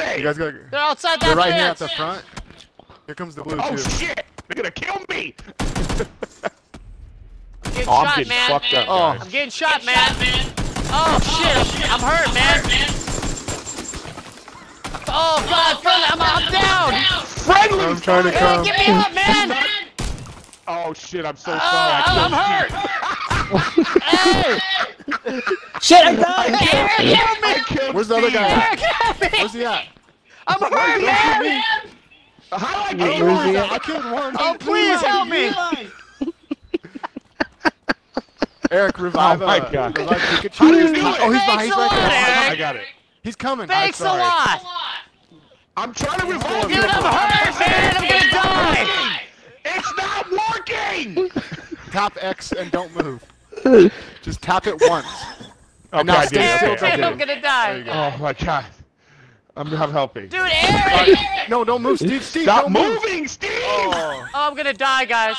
they? You guys got. They're outside that They're right here at the front. Here comes the blue Oh too. shit! They're gonna kill me! I'm getting Oh, I'm shot, getting man. fucked up, Oh. guys. I'm getting shot, man. Oh shit, I'm, I'm hurt, man. Oh god, friendly, I'm, I'm down. Friendly! I'm trying to Hey, come. get me up, man. Oh shit, I'm so Oh, sorry. I I'm hurt. hey, Shit, I died! Eric, help me. I killed Where's the other guy? Eric, help me. Where's he at? I'm hurt, man. How do I I get don't you? know where he's at. I killed one. Oh, please help me. Eric, revive. Oh my uh, God. Revive Pikachu. How do you do it? Oh, he's, Thanks he's a right there. I got it. He's coming. Thanks I'm a lot. I'm trying to revive Dude, you. I'm hurt, man. I'm gonna die. It's not working! Tap X and don't move. Just tap it once. Okay, now I stay did it. still, Okay, pretend I'm gonna die. go. Oh my god. I'm, I'm helping. Dude, Eric. No, don't move, Steve. Steve, Stop don't move. moving, Steve! Oh. Oh, I'm gonna die, guys.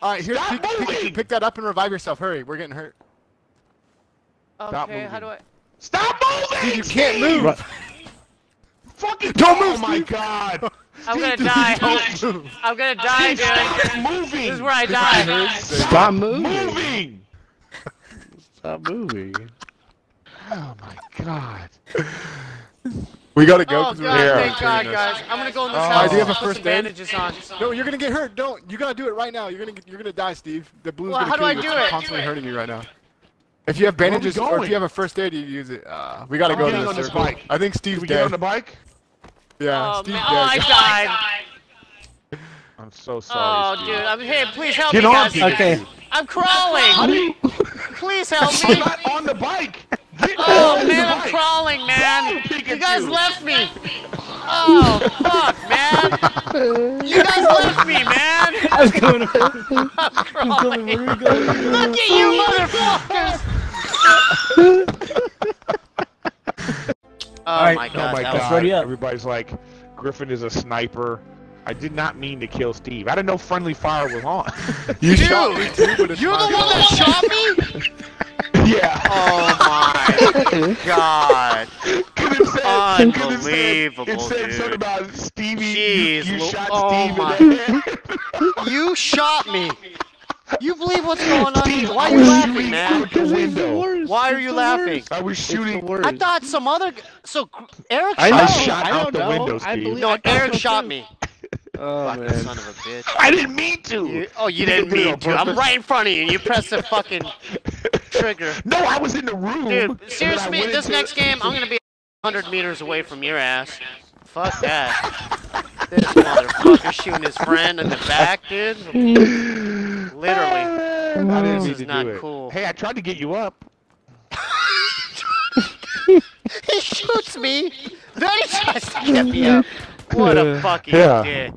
All right, here, Stop pick, pick, moving. pick that up and revive yourself. Hurry, we're getting hurt. Stop Okay, how do I? Stop moving! Steve, you can't Steve! move. Fucking Don't move, Oh my Steve. god! I'm gonna die. Don't move. I'm gonna die, Steve, dude. stop moving! This is where I die. Stop moving. Moving! Stop moving. Oh my god. We gotta go. Oh 'cause we're god, here. thank God, doing this. guys. I'm gonna go in this Oh. house Do you have a first some aid? bandages on. No, you're gonna get hurt. Don't. You gotta do it right now. You're gonna you're gonna die, Steve. The blue's Well, gonna how do kill I do It's it? constantly hurting you right now. If you have Where are we bandages or if you have a first aid, you use it. Uh, we gotta I'm go to getting the on this bike. I think Can Steve's we get on the bike? Yeah, Oh Steve's man, dead. oh I died. I'm so sorry. Oh Steve. dude, I'm here. Please help Get me, on, guys. Pikachu. Okay. I'm crawling. Please help I'm me. not on the bike! Get Oh man, I'm bike. crawling, man. Go, You guys left me. Oh fuck, man. You guys left me, man. I was going to I'm crawling. Where are we going? Look at you, motherfuckers. Oh Alright. my Oh god. my god. ready up. Everybody's like, Griffin is a sniper. I did not mean to kill Steve. I didn't know friendly fire was on. You Dude, shot me too, but it's You're the one that shot me? yeah. Oh my god. Could have said, could have said, it said dude. something about Stevie. Jeez, you, you shot oh Steve my- in the head. You shot me. You believe what's going on? Steve, Why are you laughing, shooting man? out the window. Why are you laughing? I was shooting. I thought some other. So Eric I shot know. I me. shot out don't the know. window, I Steve. believe- No, I Eric shot too. me. Oh Fucking man. son of a bitch. I didn't mean to. You, oh, you You didn't did it on mean to. I'm right in front of you. and You pressed the fucking trigger. No, I was in the room. Dude, seriously, this into- next game, I'm gonna be 100 meters away from your ass. Fuck that. this motherfucker shooting his friend in the back, dude. Literally. Ah, I didn't This is not cool. Hey, I tried to get you up. He shoots me, then he tries to get me up. What a fucking Yeah. dick.